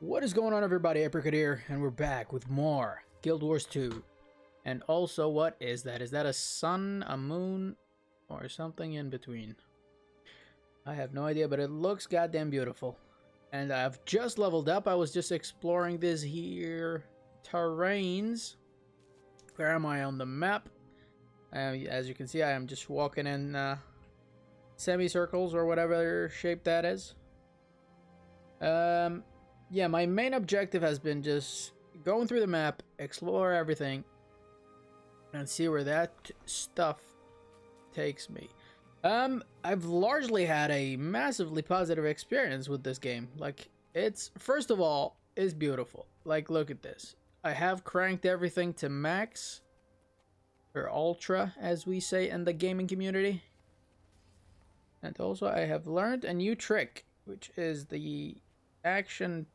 What is going on everybody, ApriCate here, and we're back with more Guild Wars 2. And also, what is that? Is that a sun, a moon, or something in between? I have no idea, but it looks goddamn beautiful. And I've just leveled up. I was just exploring this here terrains. Where am I on the map? Uh, as you can see, I am just walking in uh, semicircles or whatever shape that is. Um, yeah, my main objective has been just going through the map, explore everything, and see where that stuff takes me. Um, I've largely had a massively positive experience with this game. Like, it's, first of all, it's beautiful. Like, look at this. I have cranked everything to max, or ultra, as we say in the gaming community. And also, I have learned a new trick, which is the action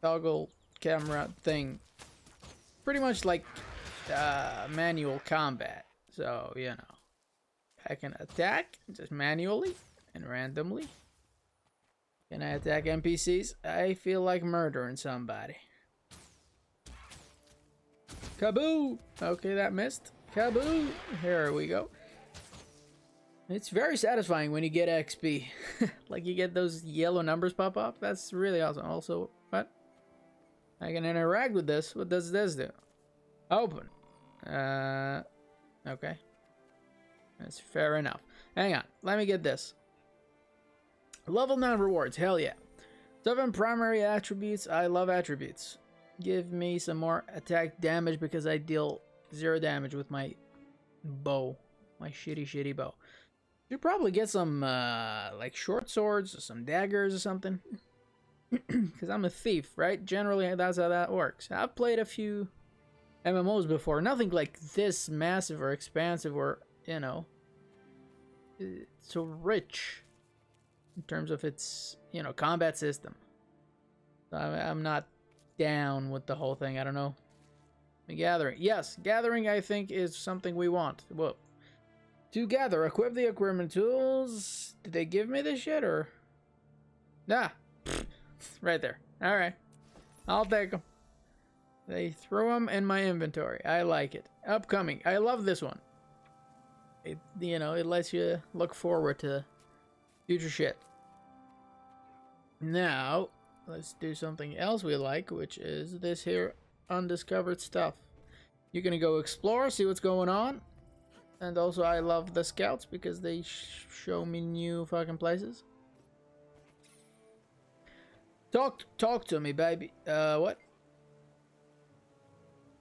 toggle camera thing. Pretty much like uh, manual combat. So, you know. I can attack just manually and randomly. Can I attack NPCs? I feel like murdering somebody. Kaboo! Okay, that missed. Kaboo! Here we go. It's very satisfying when you get XP. like you get those yellow numbers pop up. That's really awesome. Also? I can interact with this. What does this do? Open. Uh, okay. That's fair enough. Hang on. Let me get this. Level 9 rewards. Hell yeah. 7 primary attributes. I love attributes. Give me some more attack damage because I deal 0 damage with my bow. My shitty, shitty bow. You probably get some, uh, like, short swords or some daggers or something. Because I'm a thief, right? Generally, that's how that works. I've played a few MMOs before. Nothing like this massive or expansive or, you know, so rich in terms of its, you know, combat system. I'm not down with the whole thing. I don't know. The gathering. Yes, gathering, I think, is something we want. Well, to gather, equip the equipment tools. Did they give me this shit or? Nah, right there. All right, I'll take them. They throw them in my inventory. I like it. Upcoming. I love this one. It, you know, it lets you look forward to future shit. Now, let's do something else we like, which is this here undiscovered stuff. You're gonna go explore, see what's going on. And also, I love the scouts because they sh show me new fucking places. Talk, talk to me, baby. Uh, what?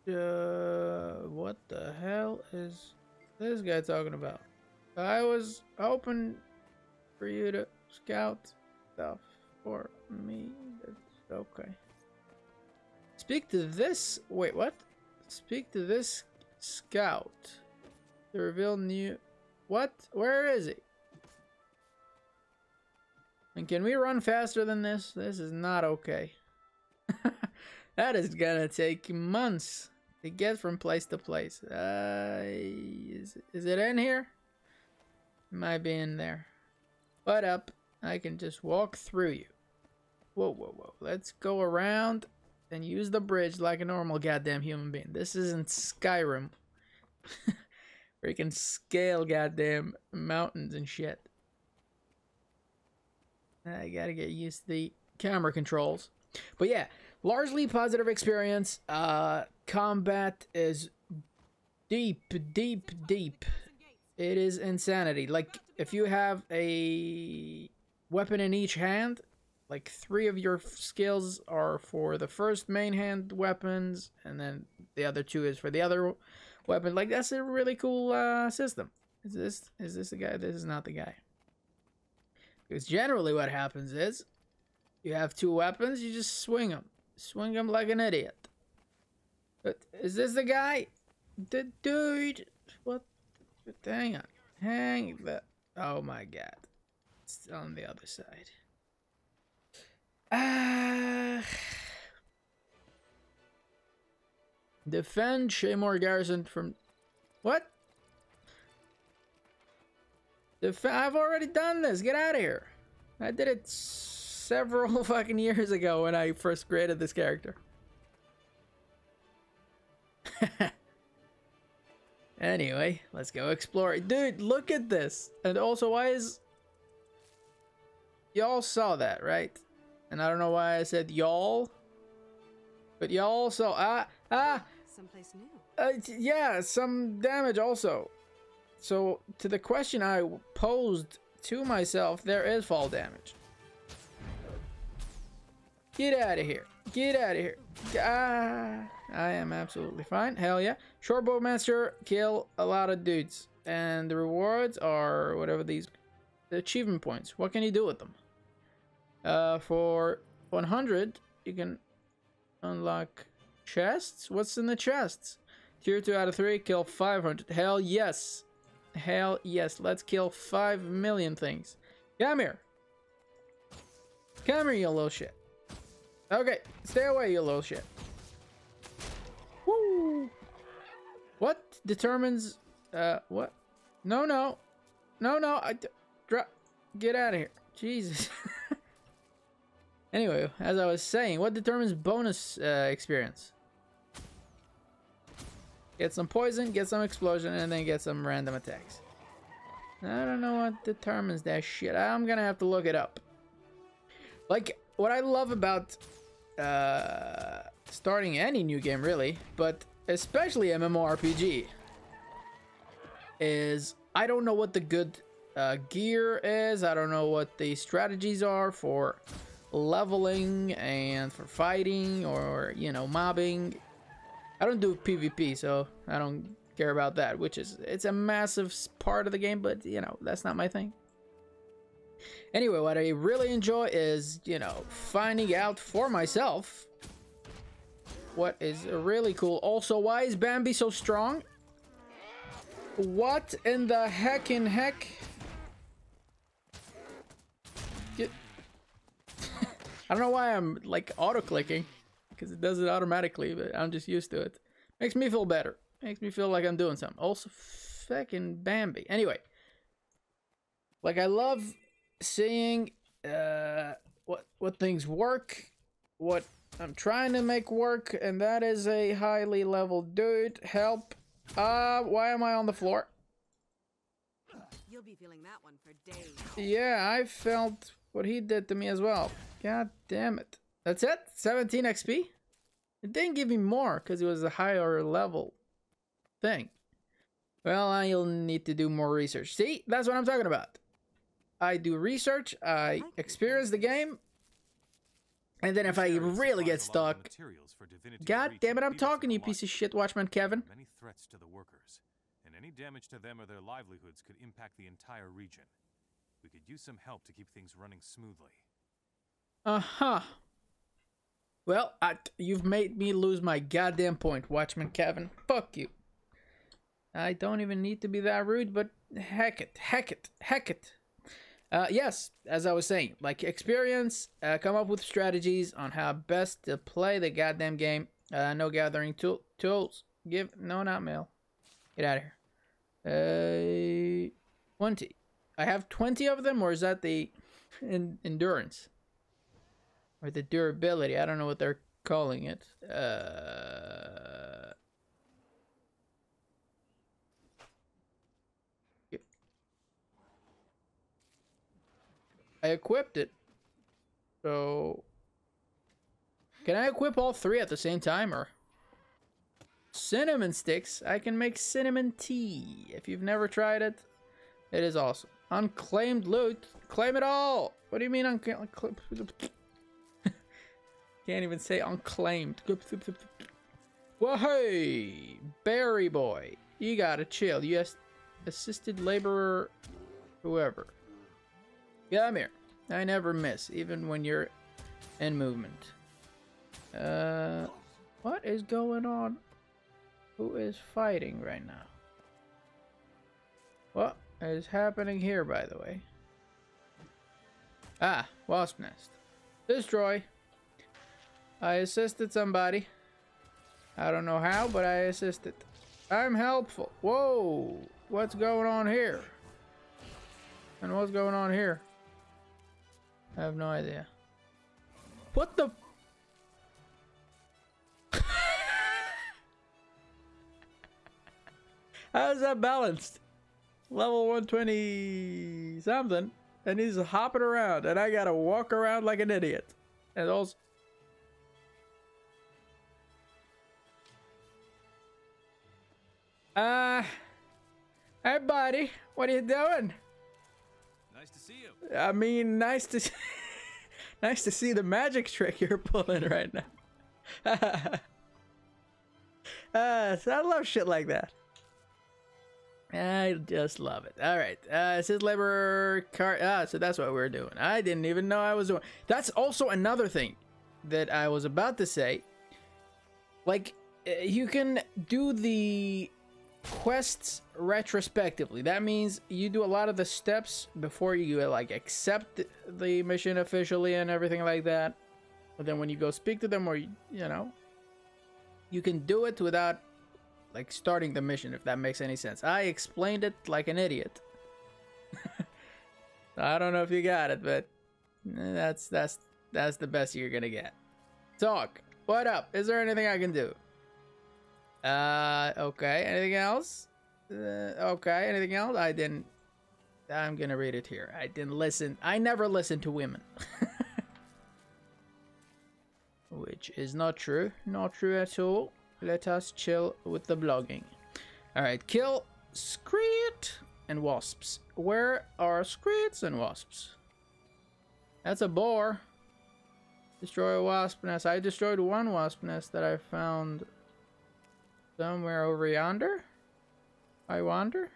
Uh, what the hell is this guy talking about? I was hoping for you to scout stuff for me. That's okay. Speak to this. Wait, what? Speak to this scout to reveal new... What? Where is he? And can we run faster than this? This is not okay. that is gonna take months to get from place to place. Uh, is, is it in here? Might be in there. What up? I can just walk through you. Whoa, whoa, whoa. Let's go around and use the bridge like a normal goddamn human being. This isn't Skyrim. Where you can scale goddamn mountains and shit. I gotta get used to the camera controls. But yeah, largely positive experience. Uh, combat is deep, deep, deep. It is insanity. Like, if you have a weapon in each hand, like three of your skills are for the first main hand weapons, and then the other two is for the other weapon. Like that's a really cool uh, system. Is this is this the guy? This is not the guy. Because generally what happens is you have two weapons, you just swing them. Swing them like an idiot. But is this the guy? The dude. What? Hang on. Hang the. Oh my god. It's on the other side. Ah. Uh, Defend Shaemoor Garrison from... What? I've already done this. Get out of here. I did it several fucking years ago when I first created this character. anyway, let's go explore. Dude, look at this. And also, why is... Y'all saw that, right? And I don't know why I said y'all. But y'all saw... Ah! Ah! Someplace new. Uh, yeah, some damage also. So, to the question I posed to myself, there is fall damage. Get out of here. Get out of here. Ah, I am absolutely fine. Hell yeah. Shortbow Master, kill a lot of dudes. And the rewards are whatever these the achievement points. What can you do with them? Uh, for 100, you can unlock chests. What's in the chests? Tier 2 out of 3, kill 500. Hell yes. Hell yes. Let's kill 5 million things. Come here. Come here, you little shit. Okay, stay away, you little shit. Woo! What determines, uh, what? No, no. No, no, I, drop, get out of here. Jesus. anyway, as I was saying, what determines bonus uh, experience? Get some poison, get some explosion, and then get some random attacks. I don't know what determines that shit. I'm gonna have to look it up. Like, what I love about uh, starting any new game, really, but especially MMORPG, is I don't know what the good uh, gear is. I don't know what the strategies are for leveling and for fighting or, you know, mobbing. I don't do PvP, so I don't care about that, which is, it's a massive part of the game, but, you know, that's not my thing. Anyway, what I really enjoy is, you know, finding out for myself what is really cool. Also, why is Bambi so strong? What in the heck in heck? I don't know why I'm like auto-clicking because it does it automatically, but I'm just used to it. Makes me feel better. Makes me feel like I'm doing something. Also, fucking Bambi. Anyway, like I love seeing uh, what what things work, what I'm trying to make work, and that is a highly leveled dude. Help! Uh, why am I on the floor? You'll be feeling that one for days. Yeah, I felt what he did to me as well. God damn it. That's it? 17 XP? It didn't give me more because it was a higher level thing. Well, I'll need to do more research. See? That's what I'm talking about. I do research, I experience the game, and then if I really get stuck, God damn it, I'm talking to you piece of shit, Watchman Kevin. Many threats to the workers, and any damage to them or their livelihoods could impact the entire region. We could use some help to keep things running smoothly. Uh-huh. Well, I, you've made me lose my goddamn point, Watchman Kevin. Fuck you. I don't even need to be that rude, but heck it, heck it, heck it. Uh, yes, as I was saying, like experience, uh, come up with strategies on how best to play the goddamn game. Uh, no gathering tool tools. Give no, not mail. Get out of here. Uh, twenty. I have twenty of them, or is that the endurance or the durability? I don't know what they're calling it. Uh. I equipped it. So... Can I equip all three at the same time, or... Cinnamon sticks. I can make cinnamon tea. If you've never tried it, it is awesome. Unclaimed loot. Claim it all. What do you mean unclaimed? Can't even say unclaimed. Well, hey, Berry Boy. You gotta chill. You assisted laborer, whoever. Come here. I never miss, even when you're in movement. Uh, what is going on? Who is fighting right now? What is happening here, by the way? Ah, wasp nest. Destroy. I assisted somebody. I don't know how, but I assisted. I'm helpful. Whoa, what's going on here? And what's going on here? I have no idea. What the? How's that balanced? Level 120 something, and he's hopping around, and I gotta walk around like an idiot. And also. Uh, hey buddy, what are you doing? Nice to see you. I mean, nice to nice to see the magic trick you're pulling right now. uh, so I love shit like that. I just love it. All right, uh, it says labor car. Ah, so that's what we're doing. I didn't even know I was doing. That's also another thing that I was about to say. Like, uh, you can do the quests retrospectively. That means you do a lot of the steps before you like accept the mission officially and everything like that. But then when you go speak to them or you know, you can do it without like starting the mission if that makes any sense. I explained it like an idiot. I don't know if you got it, but eh, that's that's that's the best you're going to get. Talk. What up? Is there anything I can do? Uh, okay. Anything else? Uh, okay. Anything else? I didn't. I'm gonna read it here. I didn't listen. I never listen to women. Which is not true. Not true at all. Let us chill with the blogging. Alright, kill Skritt and wasps. Where are Skritts and wasps? That's a boar. Destroy a wasp nest. I destroyed one wasp nest that I found Somewhere over yonder? I wander?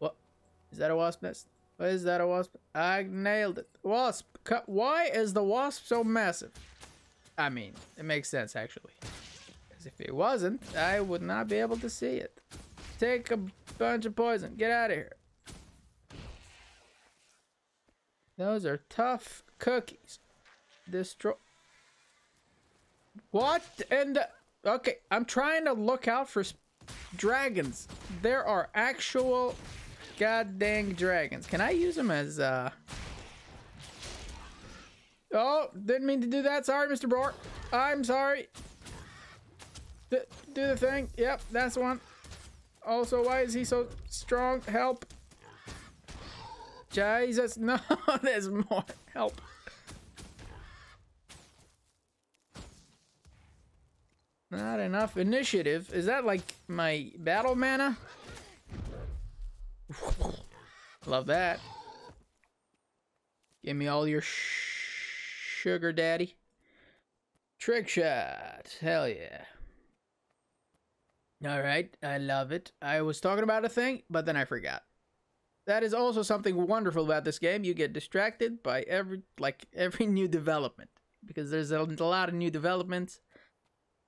What? Is that a wasp nest? Is that a wasp? I nailed it. Wasp. Why is the wasp so massive? I mean, it makes sense actually. Because if it wasn't, I would not be able to see it. Take a bunch of poison. Get out of here. Those are tough cookies. Destroy. What? And okay, I'm trying to look out for dragons. There are actual goddamn dragons. Can I use them as uh? Oh, didn't mean to do that. Sorry, Mr. Boar. I'm sorry. D do the thing. Yep, that's one. Also, why is he so strong? Help. Jesus, no, there's more. Help. Not enough initiative. Is that like my battle mana? Love that. Give me all your sugar daddy. Trick shot. Hell yeah. Alright, I love it. I was talking about a thing, but then I forgot. That is also something wonderful about this game. You get distracted by every like every new development because there's a lot of new developments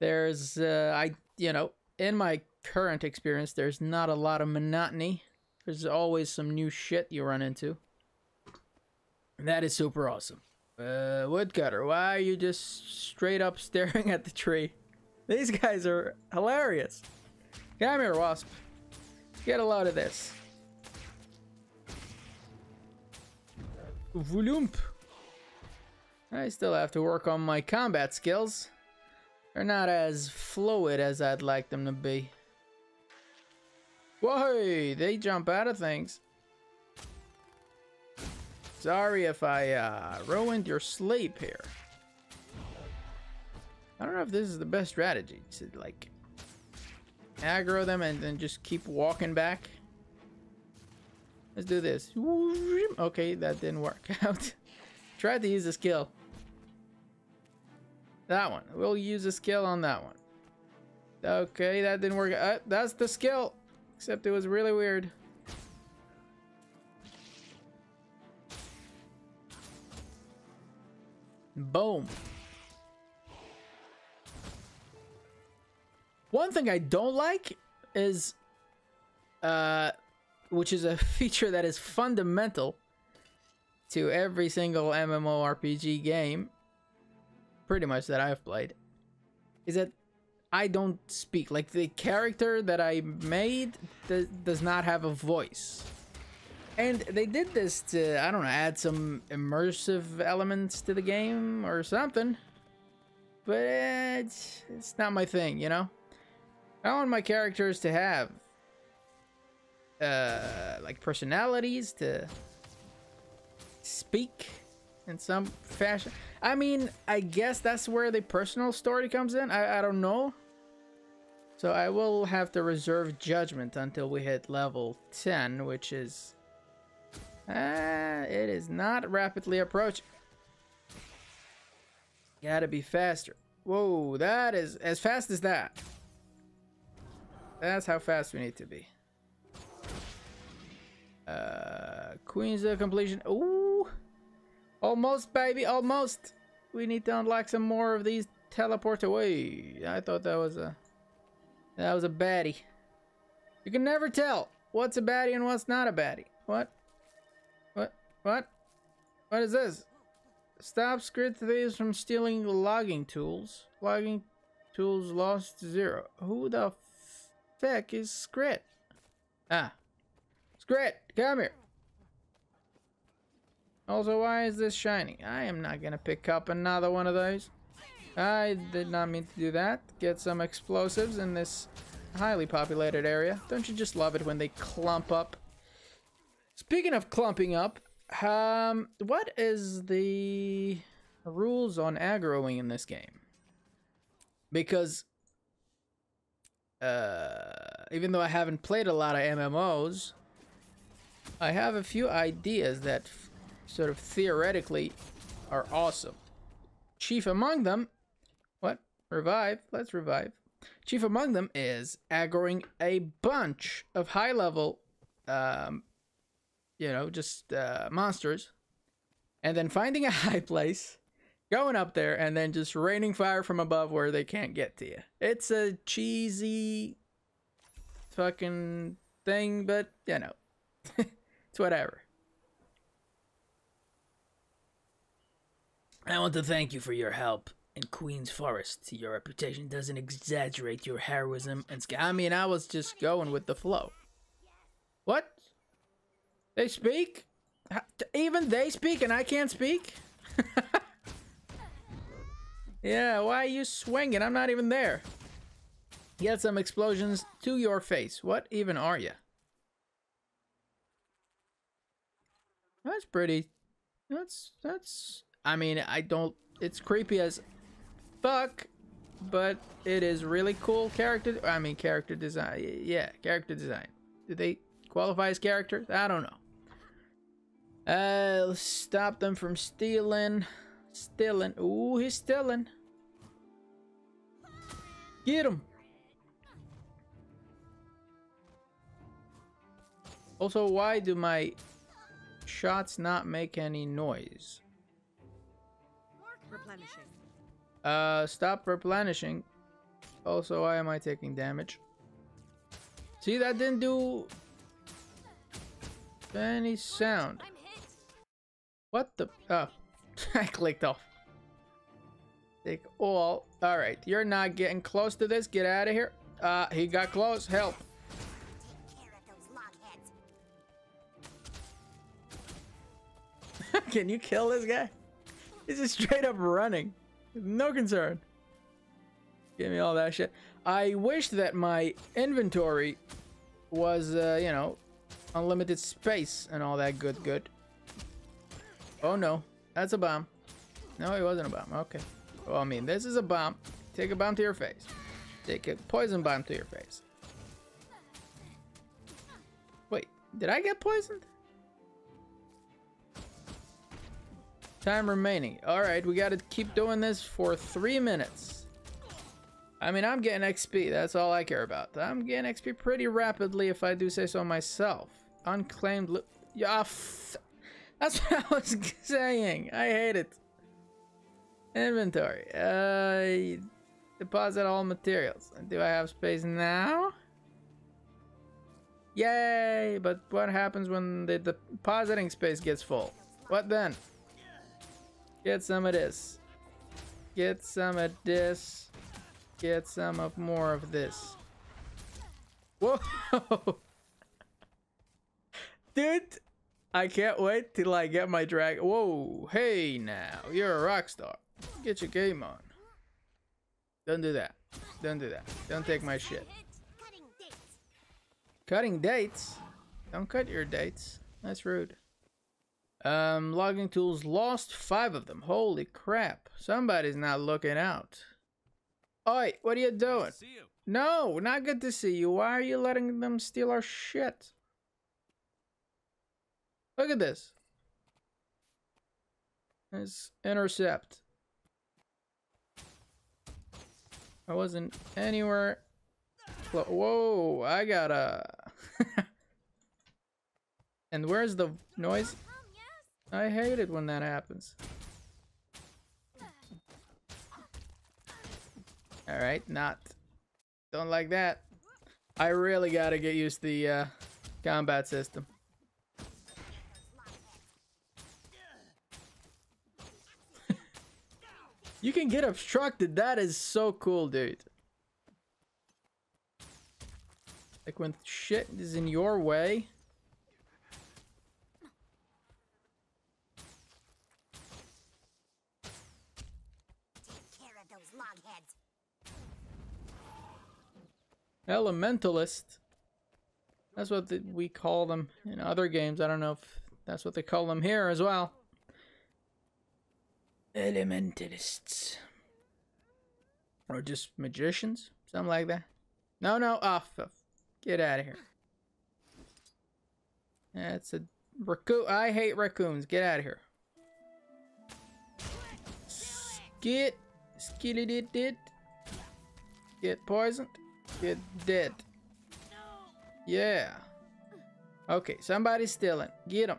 there's, uh, I, you know, in my current experience, there's not a lot of monotony. There's always some new shit you run into. That is super awesome. Uh, woodcutter, why are you just straight up staring at the tree? These guys are hilarious. Come here, wasp. Get a load of this. Volump. I still have to work on my combat skills. They're not as fluid as I'd like them to be. Whoa, they jump out of things. Sorry if I uh, ruined your sleep here. I don't know if this is the best strategy. To like aggro them and then just keep walking back. Let's do this. Okay, that didn't work out. Tried to use the skill. That one. We'll use a skill on that one. Okay, that didn't work. Uh, that's the skill. Except it was really weird. Boom. One thing I don't like is, uh, which is a feature that is fundamental to every single MMORPG game, pretty much that I've played, is that I don't speak. Like the character that I made th does not have a voice. And they did this to, I don't know, add some immersive elements to the game or something. But it's, it's not my thing, you know? I want my characters to have, uh, like personalities, to speak in some fashion. I mean, I guess that's where the personal story comes in. I, I don't know. So I will have to reserve judgment until we hit level 10, which is... Uh, it is not rapidly approaching. Gotta be faster. Whoa, that is as fast as that. That's how fast we need to be. Uh, Queen's of completion. Ooh, almost, baby, almost. We need to unlock some more of these teleport away. I thought that was a that was a baddie. You can never tell what's a baddie and what's not a baddie. What? What? What? What is this? Stop Skritt thieves from stealing logging tools. Logging tools lost zero. Who the feck is Skritt? Ah. Skritt, come here. Also, why is this shiny? I am not gonna pick up another one of those. I did not mean to do that. Get some explosives in this highly populated area. Don't you just love it when they clump up? Speaking of clumping up, um, what is the rules on aggroing in this game? Because, uh, even though I haven't played a lot of MMOs, I have a few ideas that sort of theoretically are awesome. Chief among them what? Revive. Let's revive. Chief among them is aggroing a bunch of high level, um, you know, just uh, monsters, and then finding a high place, going up there, and then just raining fire from above where they can't get to you. It's a cheesy fucking thing, but you know, it's whatever. I want to thank you for your help in Queen's Forest. Your reputation doesn't exaggerate your heroism and sk- I mean, I was just going with the flow. What? They speak? Even they speak and I can't speak? yeah, why are you swinging? I'm not even there. Get some explosions to your face. What even are you? That's pretty. That's, that's, I mean, I don't, it's creepy as fuck, but it is really cool character. I mean, character design. Yeah, character design. Do they qualify as characters? I don't know. Uh, let's stop them from stealing. Stealing. Ooh, he's stealing. Get him. Also, why do my shots not make any noise? Replenishing. Uh, stop replenishing. Also, why am I taking damage? See, that didn't do any sound. What the? Oh, I clicked off. Take all. All right, you're not getting close to this. Get out of here. Uh, he got close. Help. Can you kill this guy? He's just straight up running. No concern. Give me all that shit. I wish that my inventory was, uh, you know, unlimited space and all that good good. Oh no, that's a bomb. No, it wasn't a bomb. Okay. Well, I mean, this is a bomb. Take a bomb to your face. Take a poison bomb to your face. Wait, did I get poisoned? Time remaining. Alright, we gotta keep doing this for three minutes. I mean, I'm getting XP. That's all I care about. I'm getting XP pretty rapidly if I do say so myself. Unclaimed loot. Yeah, that's what I was saying. I hate it. Inventory. Uh, deposit all materials. Do I have space now? Yay! But what happens when the depositing space gets full? What then? Get some of this. Get some of this. Get some of more of this. Whoa! Dude, I can't wait till I get my drag. Whoa, hey now, you're a rock star. Get your game on. Don't do that. Don't do that. Don't take my shit. Cutting dates. Cutting dates? Don't cut your dates. That's rude. Um, logging tools lost five of them. Holy crap. Somebody's not looking out. Oi, what are you doing? You. No, not good to see you. Why are you letting them steal our shit? Look at this. It's intercept. I wasn't anywhere. Whoa, I got a... and where's the noise? I hate it when that happens. Alright, not. Don't like that. I really gotta get used to the uh, combat system. you can get obstructed. That is so cool, dude. Like when shit is in your way. Take care of those logheads. Elementalist. That's what the, we call them in other games. I don't know if that's what they call them here as well. Elementalists. Or just magicians? Something like that. No, no, oh, off. off. Get out of here. That's a raccoon. I hate raccoons. Get out of here. Get. Skilly did did. Get poisoned. Get dead. Yeah. Okay, somebody's stealing. Get him.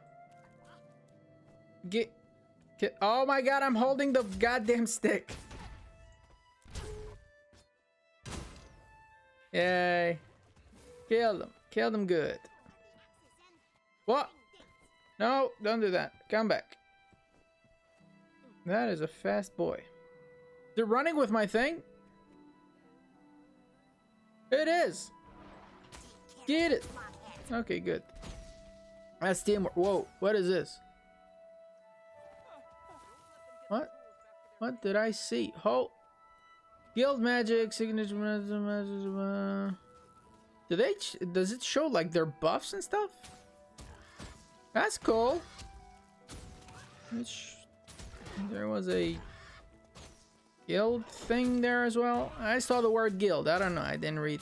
Get, get. Oh my god, I'm holding the goddamn stick. Yay. Kill them. Kill them good. What? No, don't do that. Come back. That is a fast boy. They're running with my thing? It is. Get it. Okay, good. That's teamwork. Whoa, what is this? What? What did I see? Ho! Guild magic, signature magic. Do they? Does it show like their buffs and stuff? That's cool. There was a guild thing there as well. I saw the word guild. I don't know. I didn't read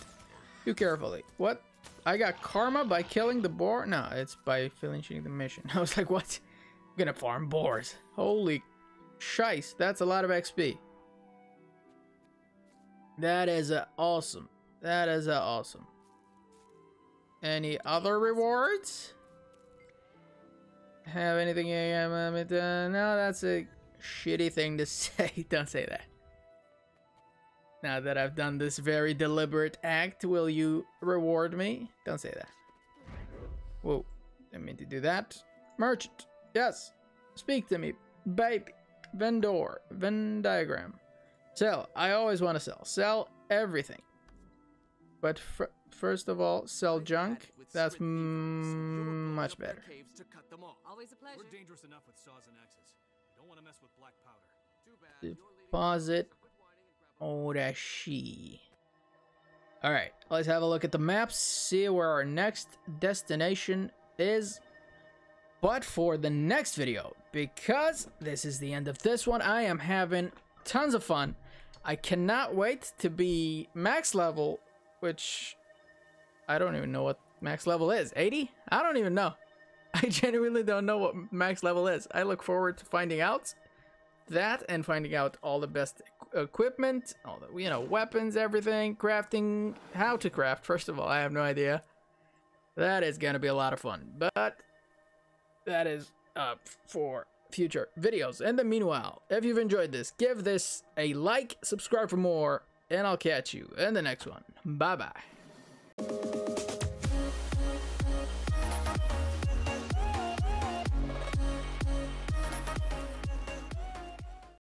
too carefully. What? I got karma by killing the boar? No, it's by finishing the mission. I was like, what? I'm gonna farm boars. Holy shice. That's a lot of XP. That is uh, awesome. That is uh, awesome. Any other rewards? Have anything? it, No, that's a shitty thing to say. Don't say that. Now that I've done this very deliberate act, will you reward me? Don't say that. Whoa, didn't mean to do that. Merchant, yes. Speak to me, baby. Vendor, Venn diagram. Sell. I always want to sell. Sell everything. But fir- first of all, sell junk. That's much better. Caves to cut them off. Always a pleasure. We're dangerous enough with saws and axes. Deposit Odashi. Oh, Alright, let's have a look at the maps, see where our next destination is. But for the next video, because this is the end of this one, I am having tons of fun. I cannot wait to be max level, which I don't even know what max level is. 80? I don't even know. I genuinely don't know what max level is. I look forward to finding out that and finding out all the best equipment, all the you know weapons, everything, crafting, how to craft. First of all, I have no idea. That is gonna be a lot of fun, but that is up for future videos. In the meanwhile, if you've enjoyed this, give this a like, subscribe for more, and I'll catch you in the next one. Bye bye.